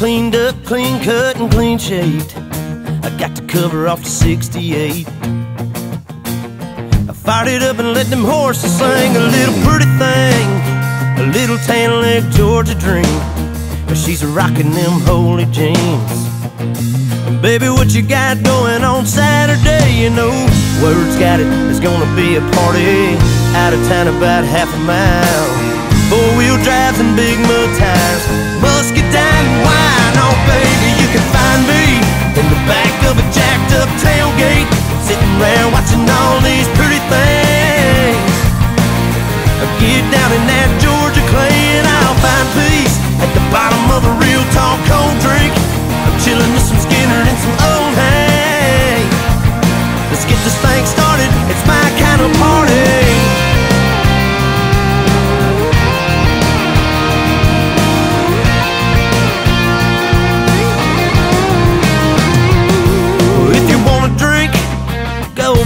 Cleaned up, clean cut, and clean shaved. I got to cover off the 68. I fired it up and let them horses sing a little pretty thing, a little tan leg Georgia dream. But she's rocking them holey jeans. Baby, what you got going on Saturday? You know, word's got it, there's gonna be a party out of town about half a mile. Four wheel drives and big mud tires, muscadine and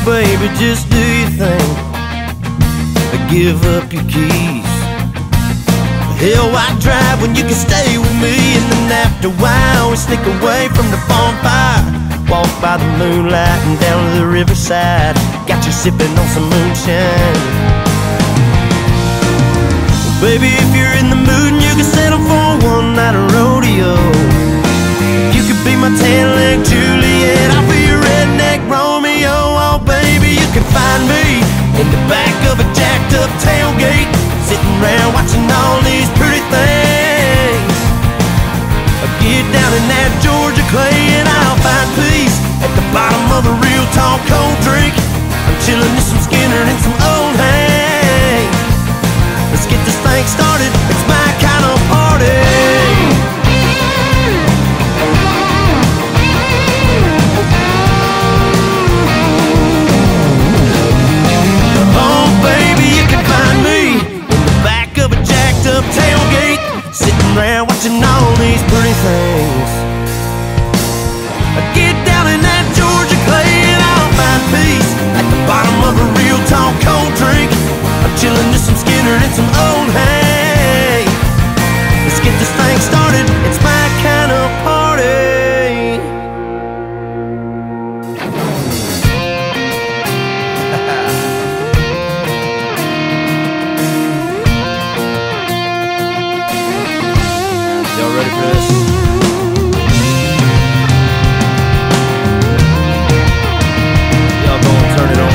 baby, just do your thing. But give up your keys. Hell, why drive when you can stay with me? And then after a while, we sneak away from the bonfire. Walk by the moonlight and down to the riverside. Got you sipping on some moonshine. Baby, if you're in the mood and you can settle for one night of rodeo, you could be my tan. I'll turn it on.